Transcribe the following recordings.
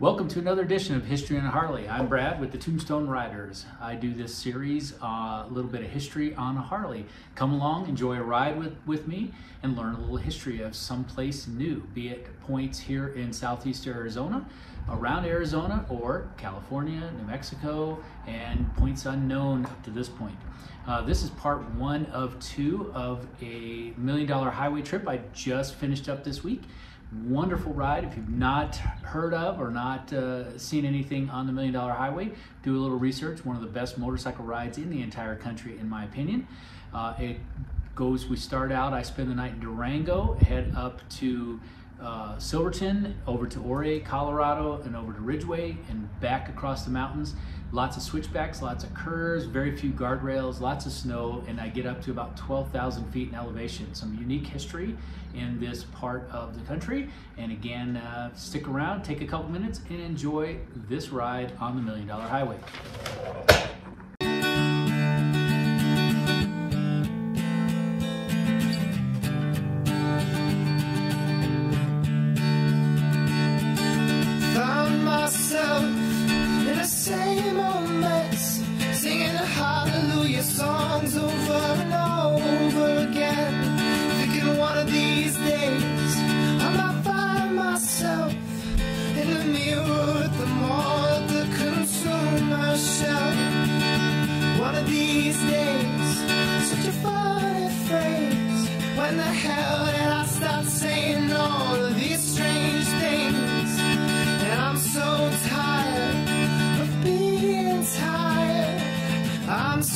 Welcome to another edition of History on Harley. I'm Brad with the Tombstone Riders. I do this series, uh, a little bit of history on a Harley. Come along, enjoy a ride with, with me, and learn a little history of someplace new, be it points here in southeast Arizona, around Arizona, or California, New Mexico, and points unknown up to this point. Uh, this is part one of two of a million dollar highway trip I just finished up this week wonderful ride. If you've not heard of or not uh, seen anything on the Million Dollar Highway, do a little research. One of the best motorcycle rides in the entire country, in my opinion. Uh, it goes, we start out, I spend the night in Durango, head up to uh, Silverton, over to Ouray, Colorado, and over to Ridgway, and back across the mountains. Lots of switchbacks, lots of curves, very few guardrails, lots of snow, and I get up to about 12,000 feet in elevation. Some unique history in this part of the country. And again, uh, stick around, take a couple minutes, and enjoy this ride on the Million Dollar Highway. Myself in the same old mess, singing the hallelujah songs over and over again. Thinking one of these days I might find myself in the mirror with the mall at the consumer shelf. One of these days, such a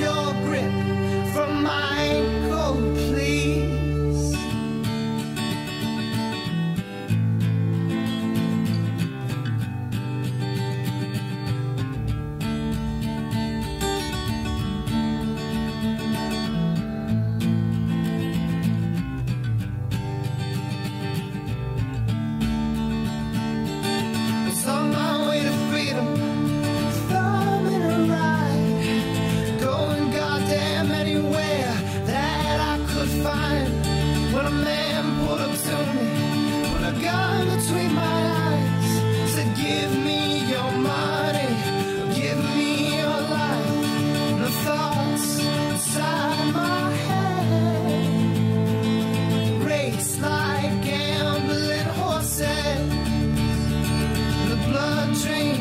on a cold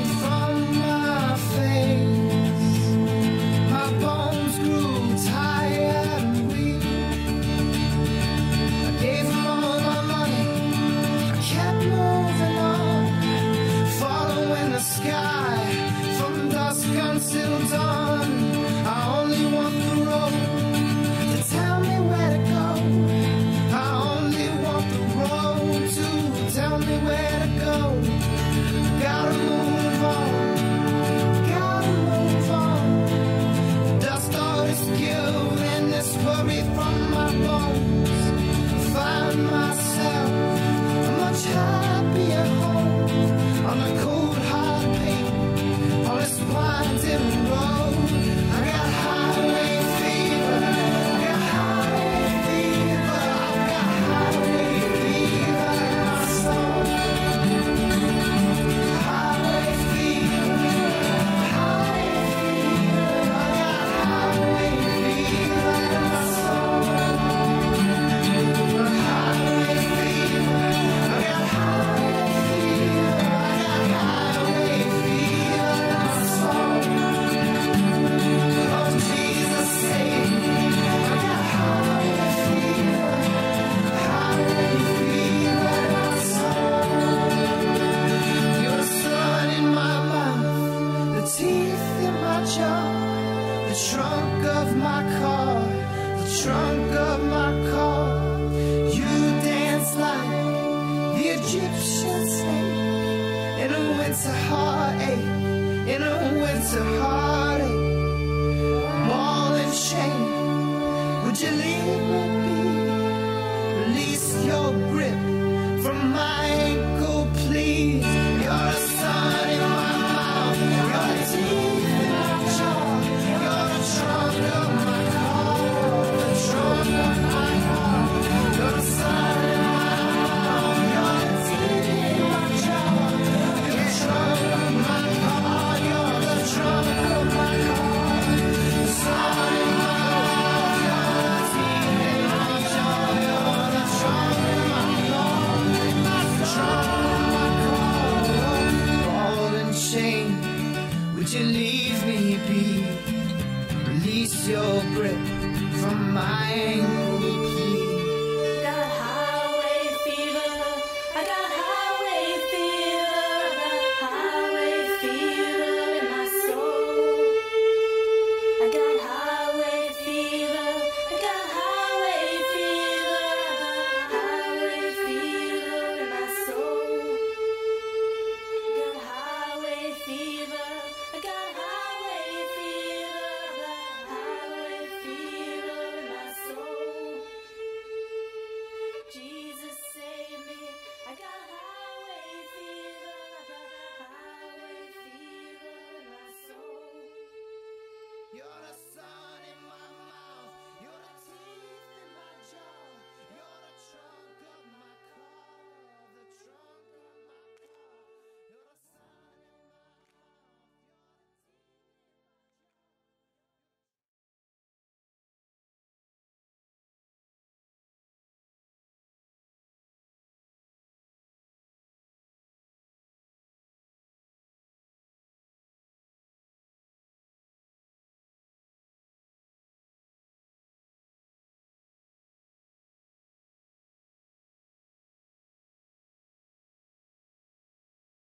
my car, the trunk of my car. You dance like the Egyptians in a winter heartache, in a winter heartache. more than shame. would you leave?